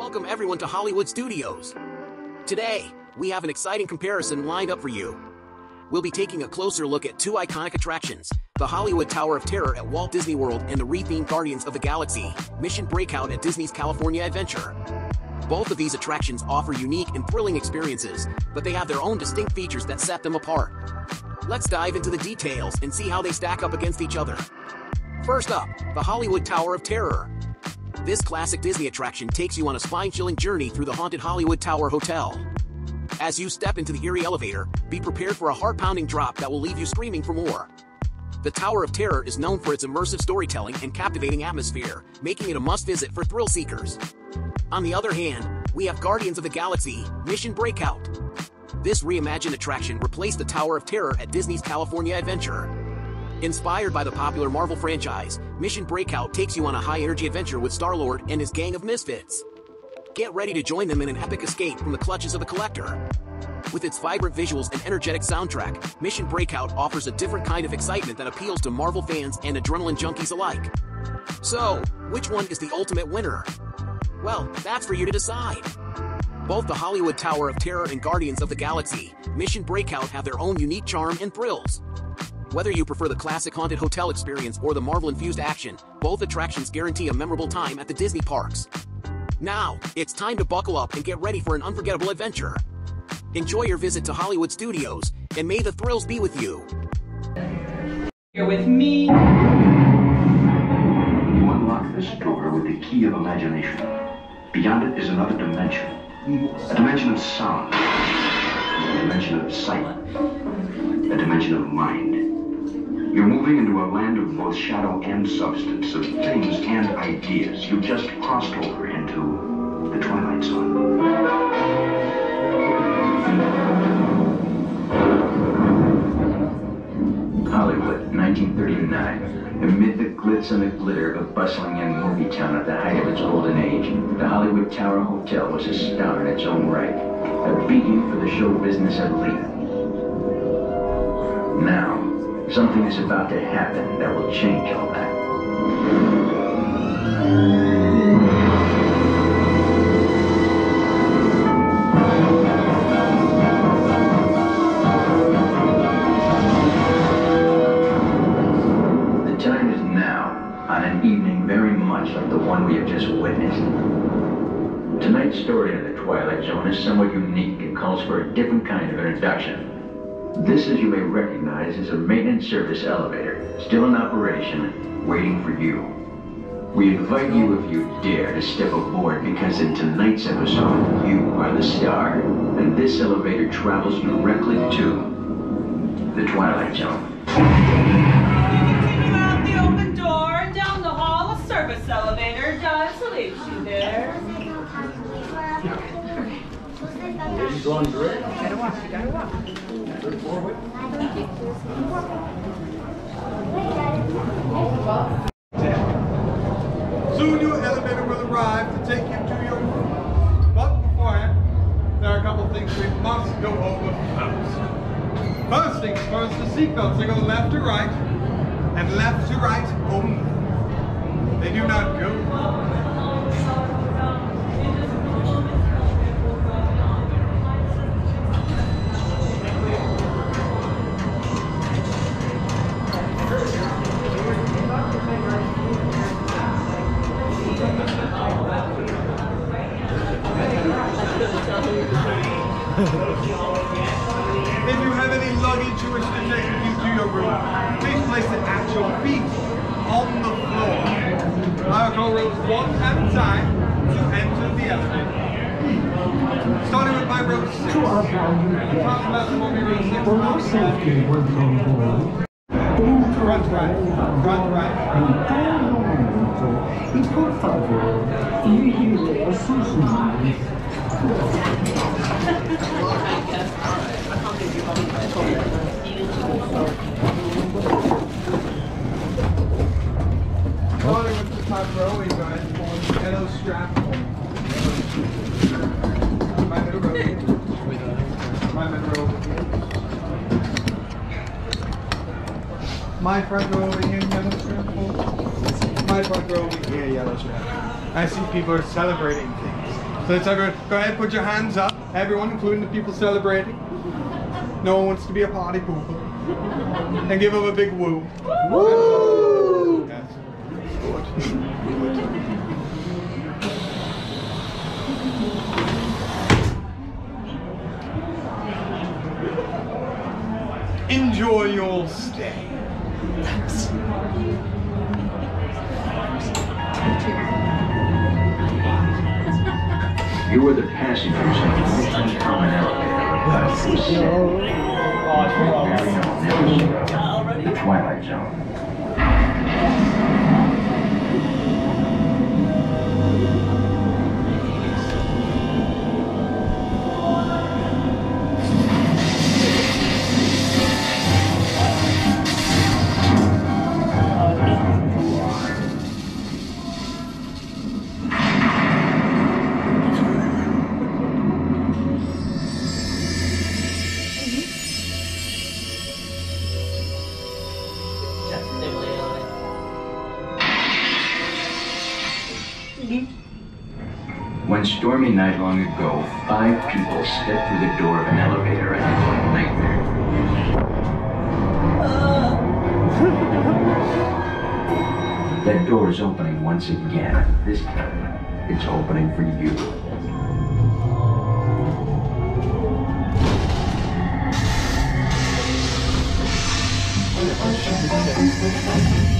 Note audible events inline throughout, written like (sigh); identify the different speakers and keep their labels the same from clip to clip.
Speaker 1: Welcome everyone to Hollywood Studios. Today, we have an exciting comparison lined up for you. We'll be taking a closer look at two iconic attractions, the Hollywood Tower of Terror at Walt Disney World and the rethemed Guardians of the Galaxy, Mission Breakout at Disney's California Adventure. Both of these attractions offer unique and thrilling experiences, but they have their own distinct features that set them apart. Let's dive into the details and see how they stack up against each other. First up, the Hollywood Tower of Terror. This classic Disney attraction takes you on a spine-chilling journey through the haunted Hollywood Tower Hotel. As you step into the eerie elevator, be prepared for a heart-pounding drop that will leave you screaming for more. The Tower of Terror is known for its immersive storytelling and captivating atmosphere, making it a must-visit for thrill seekers. On the other hand, we have Guardians of the Galaxy, Mission Breakout. This reimagined attraction replaced the Tower of Terror at Disney's California Adventure. Inspired by the popular Marvel franchise, Mission Breakout takes you on a high-energy adventure with Star-Lord and his gang of misfits. Get ready to join them in an epic escape from the clutches of the Collector. With its vibrant visuals and energetic soundtrack, Mission Breakout offers a different kind of excitement that appeals to Marvel fans and adrenaline junkies alike. So, which one is the ultimate winner? Well, that's for you to decide. Both the Hollywood Tower of Terror and Guardians of the Galaxy, Mission Breakout have their own unique charm and thrills. Whether you prefer the classic haunted hotel experience or the Marvel-infused action, both attractions guarantee a memorable time at the Disney parks. Now, it's time to buckle up and get ready for an unforgettable adventure. Enjoy your visit to Hollywood Studios, and may the thrills be with you.
Speaker 2: You're with me.
Speaker 3: You unlock this door with the key of imagination. Beyond it is another dimension. A dimension of sound. A dimension of sight. A dimension of mind. You're moving into a land of both shadow and substance, of things and ideas. You've just crossed over into the Twilight Zone.
Speaker 4: Hollywood, 1939. Amid the glitz and the glitter of bustling young movie town at the height of its golden age, the Hollywood Tower Hotel was a star in its own right, a beacon for the show business elite. Now, something is about to happen that will change all that. The time is now, on an evening very much like the one we have just witnessed. Tonight's story in the Twilight Zone is somewhat unique and calls for a different kind of introduction. This, as you may recognize, is a maintenance service elevator, still in operation, waiting for you. We invite you, if you dare, to step aboard because in tonight's episode, you are the star, and this elevator travels directly to the Twilight Zone.
Speaker 2: Out the open door down the hall. A service elevator does salute you there.
Speaker 5: Soon your elevator will arrive to take you to your room. But beforehand, there are a couple things we must go over first. First things first, the seatbelts, they go left to right, and left to right only. They do not go. Starting with my six.
Speaker 6: To our valued
Speaker 5: Top left will be row six.
Speaker 6: for your
Speaker 5: Top
Speaker 6: safety on board, dentro
Speaker 5: Front right. Front right.
Speaker 6: e por favor, vigile sus mani.
Speaker 5: Starting with the top row, we got yellow strap. My front row over here, yellow strap. My front row over here, yellow strap. I see people are celebrating things. So let's everyone go ahead, put your hands up. Everyone, including the people celebrating. No one wants to be a party pooper. And give them a big woo. Woo! Enjoy your stay.
Speaker 4: You were the passengers of the Tutankhamun elevator. Very own episode, The Twilight Zone. One stormy night long ago, five people stepped through the door of an elevator and had a nightmare. (laughs) that door is opening once again. This time, it's opening for you. You (laughs)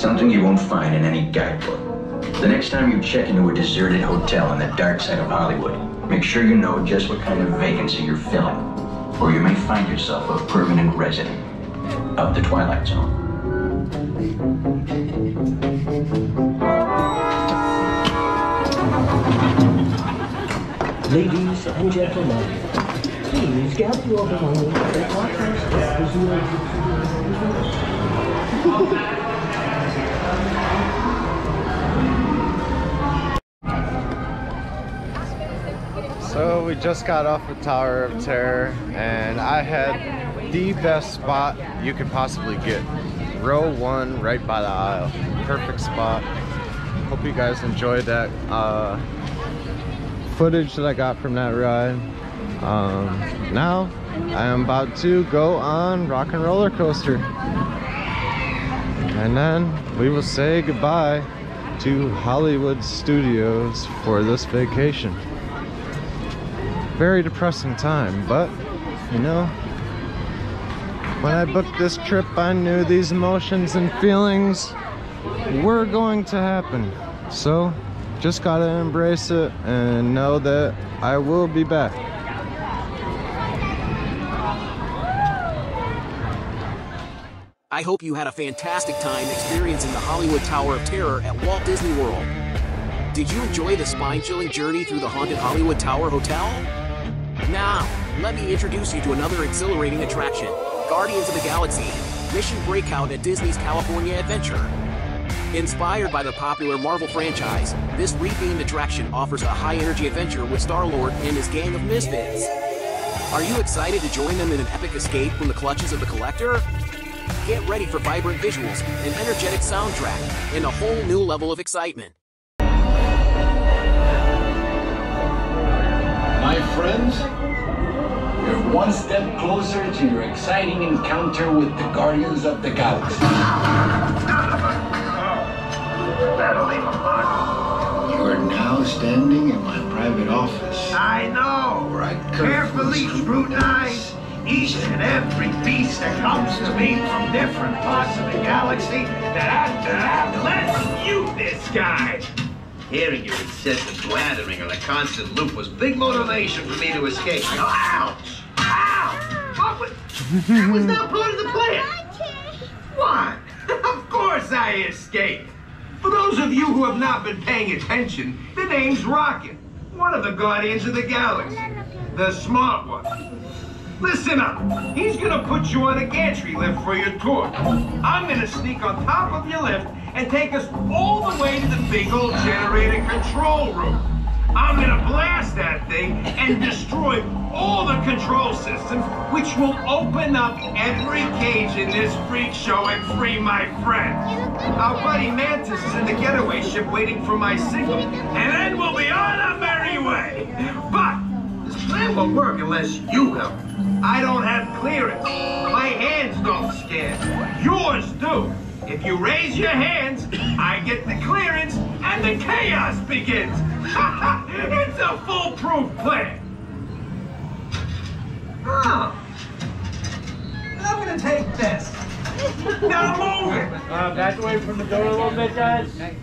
Speaker 4: Something you won't find in any guidebook. The next time you check into a deserted hotel on the dark side of Hollywood, make sure you know just what kind of vacancy you're filling, or you may find yourself a permanent resident of the Twilight Zone.
Speaker 6: Ladies and gentlemen, please gather your belongings. The is.
Speaker 7: So we just got off the Tower of Terror and I had the best spot you could possibly get. Row one right by the aisle. Perfect spot. Hope you guys enjoyed that uh, footage that I got from that ride. Um, now I am about to go on Rock and Roller Coaster. And then we will say goodbye to Hollywood Studios for this vacation very depressing time, but you know, when I booked this trip, I knew these emotions and feelings were going to happen. So, just gotta embrace it and know that I will be back.
Speaker 1: I hope you had a fantastic time experiencing the Hollywood Tower of Terror at Walt Disney World. Did you enjoy the spine-chilling journey through the haunted Hollywood Tower Hotel? Now, let me introduce you to another exhilarating attraction, Guardians of the Galaxy, Mission Breakout at Disney's California Adventure. Inspired by the popular Marvel franchise, this rethemed attraction offers a high-energy adventure with Star-Lord and his gang of misfits. Are you excited to join them in an epic escape from the clutches of the Collector? Get ready for vibrant visuals, an energetic soundtrack, and a whole new level of excitement.
Speaker 8: My friends, one step closer to your exciting encounter with the Guardians of the Galaxy.
Speaker 3: That'll leave a mark.
Speaker 8: You are now standing in my private office.
Speaker 9: I know.
Speaker 8: Where I
Speaker 9: Carefully scrutinize each and every beast that comes to me from different parts of the galaxy that I, that let's you this guy. Hearing your incessant blathering on a constant loop was big motivation for me to escape. Ouch! What was, that was not part of the plan. What? (laughs) of course I escaped. For those of you who have not been paying attention, the name's Rocket, one of the Guardians of the Galaxy, the smart one. Listen up. He's gonna put you on a gantry lift for your tour. I'm gonna sneak on top of your lift and take us all the way to the big old generator control room. I'm gonna blast that thing and destroy all the control systems, which will open up every cage in this freak show and free my friend. Our buddy Mantis is in the getaway ship waiting for my signal, and then we'll be on our merry way. But this plan won't work unless you help. I don't have clearance. My hands don't scan. Yours do. If you raise your hands, I get the clearance and the chaos begins. (laughs) it's a foolproof plan. Huh. I'm gonna take this. (laughs) Now move it.
Speaker 10: Uh, back away from the door a little bit, guys.
Speaker 11: Okay,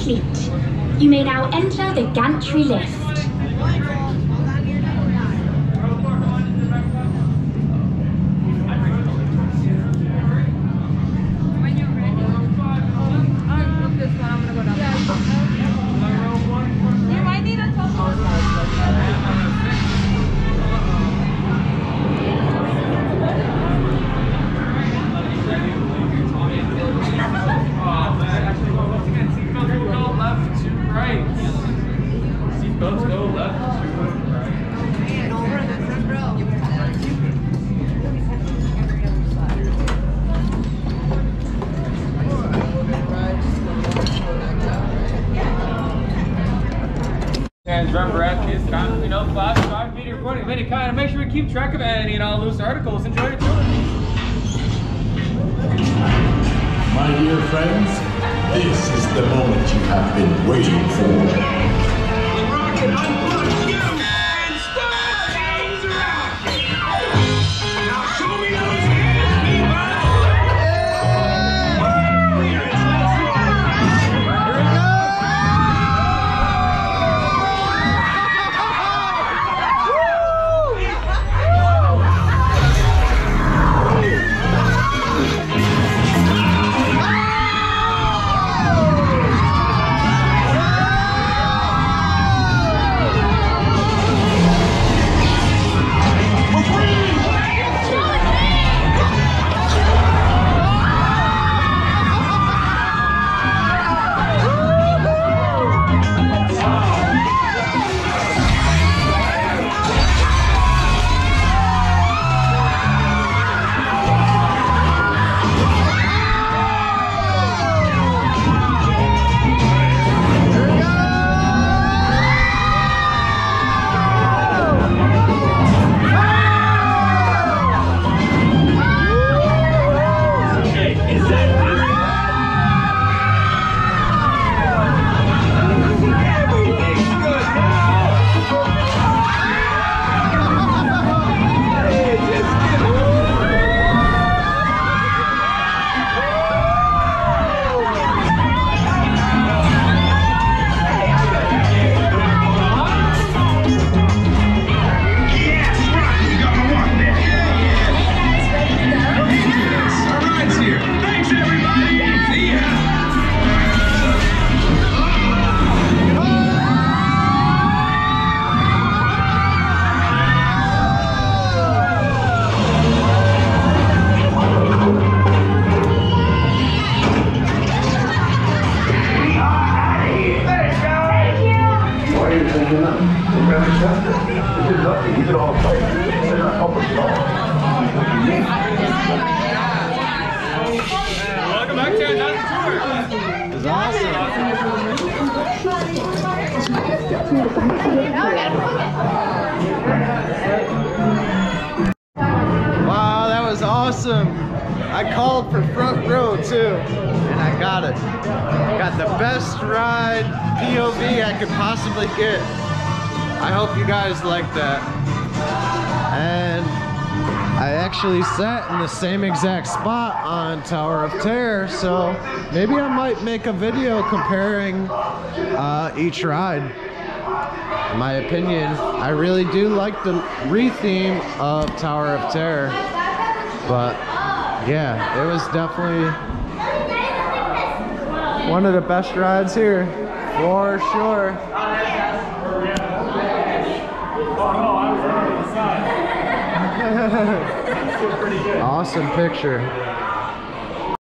Speaker 11: complete. You may now enter the gantry lift.
Speaker 10: Seatbelts go left to right. Seatbelts go left to right. And remember, at this time, you know, class five media recording of any kind, and make sure we keep track of any and all loose articles. Enjoy your tour.
Speaker 12: My dear friends, this is the moment you have been waiting for.
Speaker 9: Rocket, unplug Welcome back to another tour. It was awesome. Wow, that was awesome.
Speaker 7: I called for front row too, and I got it. Got the best ride POV I could possibly get. I hope you guys like that. And I actually sat in the same exact spot on Tower of Terror, so maybe I might make a video comparing uh, each ride. In my opinion, I really do like the re-theme of Tower of Terror, but yeah, it was definitely one of the best rides here, for sure. (laughs) awesome picture.